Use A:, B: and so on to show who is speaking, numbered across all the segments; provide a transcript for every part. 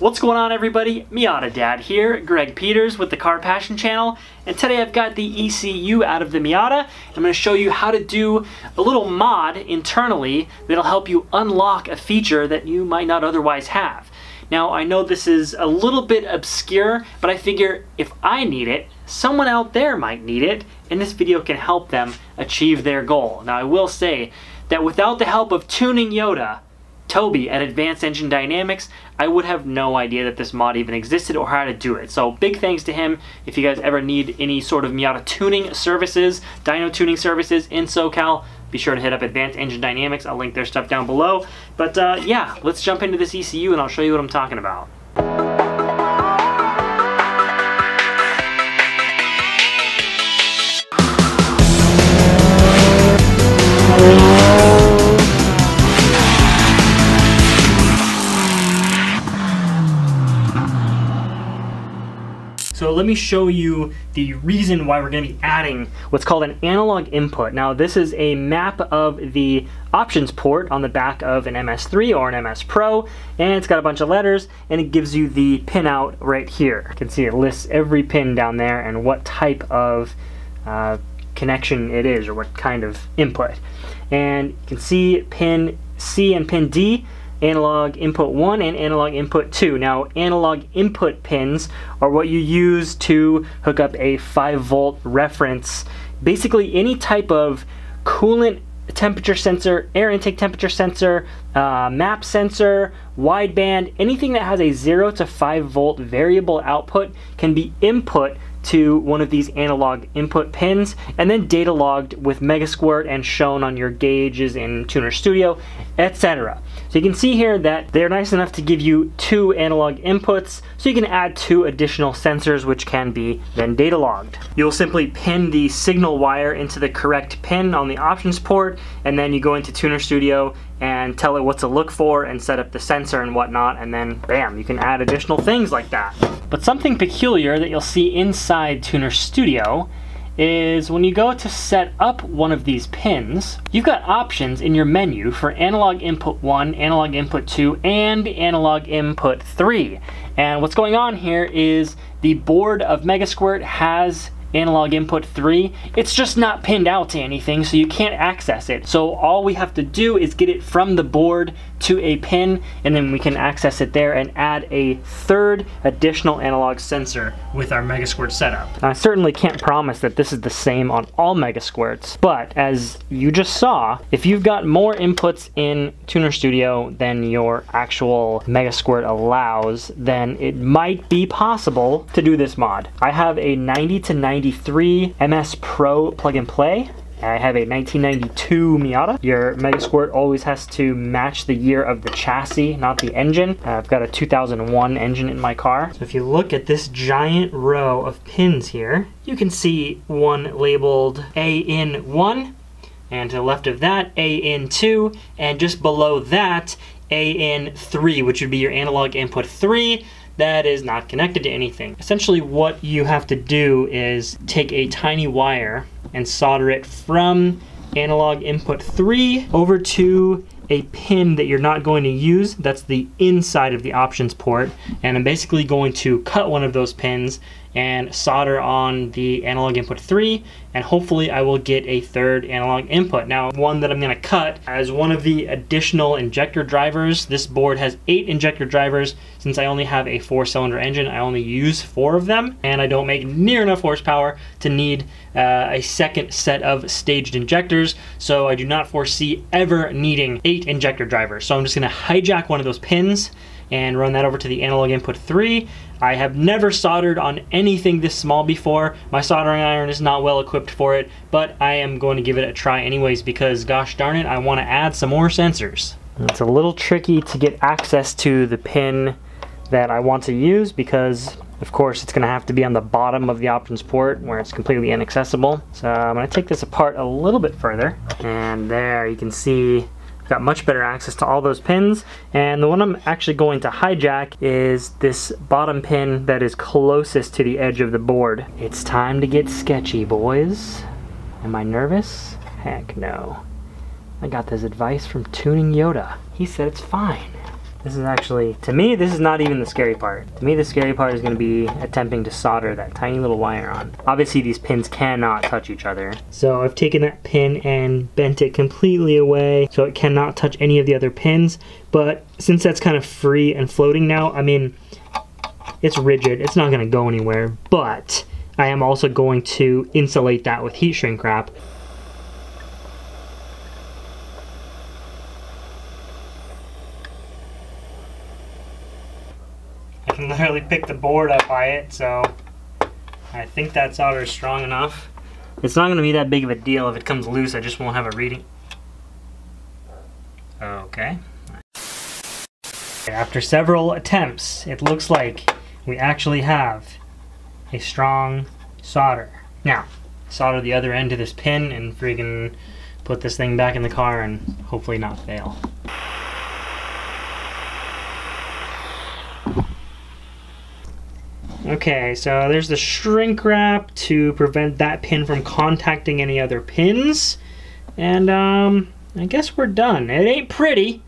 A: What's going on everybody? Miata Dad here, Greg Peters with the Car Passion channel, and today I've got the ECU out of the Miata. I'm going to show you how to do a little mod internally that'll help you unlock a feature that you might not otherwise have. Now I know this is a little bit obscure, but I figure if I need it, someone out there might need it, and this video can help them achieve their goal. Now I will say that without the help of Tuning Yoda, Toby at Advanced Engine Dynamix, I would have no idea that this mod even existed or how to do it. So big thanks to him. If you guys ever need any sort of Miata tuning services, dyno tuning services in SoCal, be sure to hit up Advanced Engine Dynamix. I'll link their stuff down below. But uh, yeah, let's jump into this ECU and I'll show you what I'm talking about. So let me show you the reason why we're going to be adding what's called an analog input. Now this is a map of the options port on the back of an MS3 or an MS Pro and it's got a bunch of letters and it gives you the pinout right here. You can see it lists every pin down there and what type of uh, connection it is or what kind of input. And you can see pin C and pin D analog input 1 and analog input 2. Now analog input pins are what you use to hook up a 5 volt reference. Basically any type of coolant temperature sensor, air intake temperature sensor, uh, map sensor, wideband, anything that has a 0 to 5 volt variable output can be input to one of these analog input pins and then data logged with Megasquirt and shown on your gauges in Tuner Studio, etc. So you can see here that they're nice enough to give you two analog inputs so you can add two additional sensors which can be then data logged. You'll simply pin the signal wire into the correct pin on the options port and then you go into Tuner Studio and tell it what to look for and set up the sensor and whatnot and then bam, you can add additional things like that. But something peculiar that you'll see inside Tuner Studio is when you go to set up one of these pins, you've got options in your menu for analog input 1, analog input 2, and analog input 3. And what's going on here is the board of Megasquirt has analog input 3, it's just not pinned out to anything, so you can't access it. So all we have to do is get it from the board to a pin, and then we can access it there and add a third additional analog sensor with our Megasquirt setup. I certainly can't promise that this is the same on all Megasquirts, but as you just saw, if you've got more inputs in Tuner Studio than your actual Megasquirt allows, then it might be possible to do this mod. I have a 90 to 93 MS Pro plug and play I have a 1992 Miata. Your Megasquirt always has to match the year of the chassis, not the engine. Uh, I've got a 2001 engine in my car. So if you look at this giant row of pins here, you can see one labeled A in 1, and to the left of that, A in 2, and just below that, A in 3, which would be your analog input 3, that is not connected to anything. Essentially what you have to do is take a tiny wire and solder it from analog input 3 over to a pin that you're not going to use. That's the inside of the options port. And I'm basically going to cut one of those pins and solder on the analog input 3 and hopefully I will get a third analog input. Now one that I'm going to cut as one of the additional injector drivers. This board has eight injector drivers. Since I only have a four cylinder engine I only use four of them and I don't make near enough horsepower to need uh, a second set of staged injectors so I do not foresee ever needing eight injector drivers. So I'm just going to hijack one of those pins and run that over to the analog input 3. I have never soldered on anything this small before. My soldering iron is not well equipped for it, but I am going to give it a try anyways because gosh darn it, I want to add some more sensors. It's a little tricky to get access to the pin that I want to use because of course it's going to have to be on the bottom of the options port where it's completely inaccessible. So I'm going to take this apart a little bit further and there you can see got much better access to all those pins and the one I'm actually going to hijack is this bottom pin that is closest to the edge of the board. It's time to get sketchy boys. Am I nervous? Heck no. I got this advice from Tuning Yoda. He said it's fine. This is actually, to me, this is not even the scary part. To me, the scary part is gonna be attempting to solder that tiny little wire on. Obviously, these pins cannot touch each other. So I've taken that pin and bent it completely away so it cannot touch any of the other pins. But since that's kind of free and floating now, I mean, it's rigid. It's not gonna go anywhere, but I am also going to insulate that with heat shrink wrap. I can literally pick the board up by it, so I think that solder is strong enough. It's not going to be that big of a deal if it comes loose, I just won't have a reading. Okay. After several attempts, it looks like we actually have a strong solder. Now, solder the other end to this pin and freaking put this thing back in the car and hopefully not fail. Okay, so there's the shrink wrap to prevent that pin from contacting any other pins. And um, I guess we're done. It ain't pretty,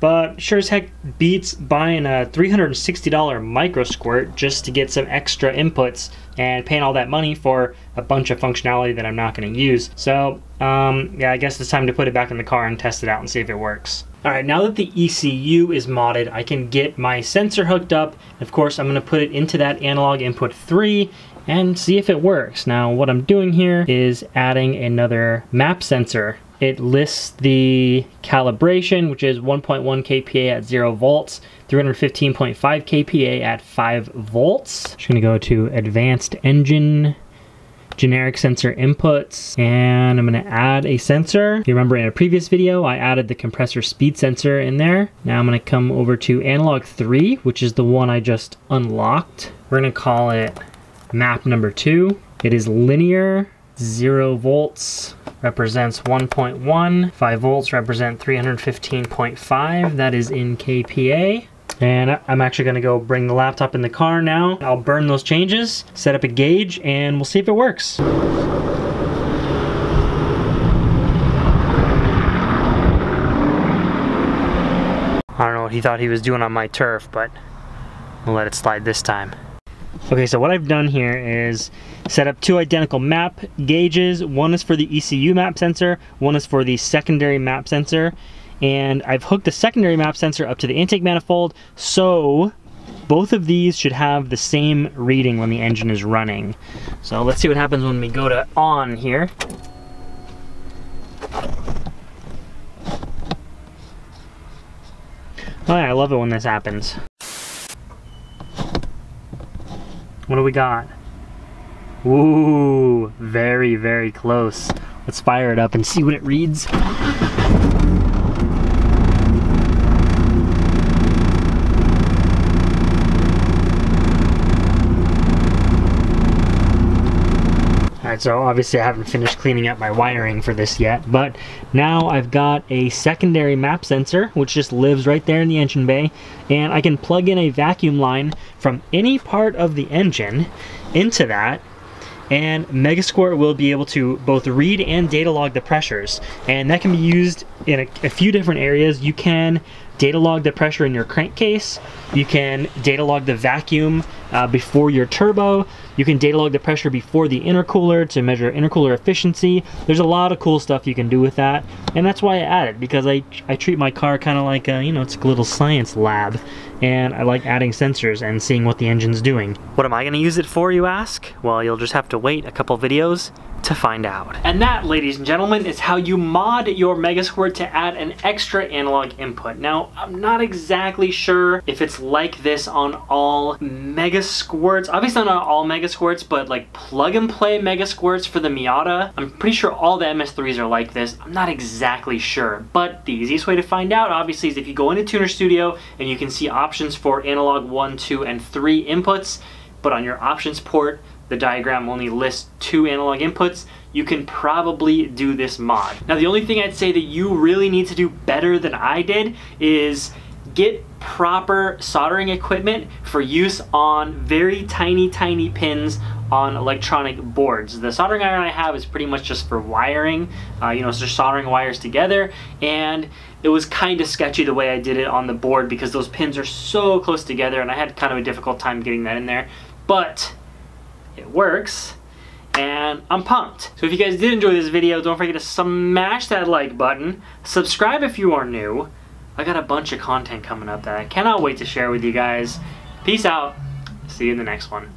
A: but sure as heck beats buying a $360 micro squirt just to get some extra inputs and paying all that money for a bunch of functionality that I'm not going to use. So um, yeah, I guess it's time to put it back in the car and test it out and see if it works. Alright, now that the ECU is modded, I can get my sensor hooked up. Of course, I'm going to put it into that analog input 3 and see if it works. Now, what I'm doing here is adding another map sensor. It lists the calibration, which is 1.1 kPa at 0 volts, 315.5 kPa at 5 volts. I'm just to go to advanced engine generic sensor inputs and I'm going to add a sensor. If you remember in a previous video I added the compressor speed sensor in there. Now I'm going to come over to analog 3 which is the one I just unlocked. We're to call it map number 2. It is linear 0 volts represents 1.1 5 volts represent 315.5 that is in kPa and I'm actually gonna go bring the laptop in the car now. I'll burn those changes, set up a gauge, and we'll see if it works. I don't know what he thought he was doing on my turf, but we'll let it slide this time. Okay, so what I've done here is set up two identical map gauges. One is for the ECU map sensor, one is for the secondary map sensor and I've hooked the secondary map sensor up to the intake manifold so both of these should have the same reading when the engine is running. So let's see what happens when we go to on here. Oh yeah, I love it when this happens. What do we got? Ooh, very, very close. Let's fire it up and see what it reads. Alright, so obviously I haven't finished cleaning up my wiring for this yet, but now I've got a secondary map sensor, which just lives right there in the engine bay, and I can plug in a vacuum line from any part of the engine into that, and Megasquirt will be able to both read and data log the pressures, and that can be used in a, a few different areas. You can data log the pressure in your crankcase. You can data log the vacuum uh, before your turbo. You can data log the pressure before the intercooler to measure intercooler efficiency. There's a lot of cool stuff you can do with that. And that's why I added it because I, I treat my car kind of like a, you know, it's a little science lab. And I like adding sensors and seeing what the engine's doing. What am I going to use it for, you ask? Well, you'll just have to wait a couple videos to find out. And that, ladies and gentlemen, is how you mod your Megasquirt to add an extra analog input. Now, I'm not exactly sure if it's like this on all Megasquirts. Obviously not all Megasquirts, but like plug and play Megasquirts for the Miata. I'm pretty sure all the MS3s are like this. I'm not exactly sure, but the easiest way to find out, obviously, is if you go into Tuner Studio and you can see options for analog 1, 2, and 3 inputs, but on your options port, the diagram only lists two analog inputs, you can probably do this mod. Now the only thing I'd say that you really need to do better than I did is get proper soldering equipment for use on very tiny, tiny pins on electronic boards. The soldering iron I have is pretty much just for wiring, uh, you know, it's just soldering wires together, and it was kind of sketchy the way I did it on the board because those pins are so close together and I had kind of a difficult time getting that in there, but it works and I'm pumped. So if you guys did enjoy this video, don't forget to smash that like button, subscribe if you are new, I got a bunch of content coming up that I cannot wait to share with you guys. Peace out. See you in the next one.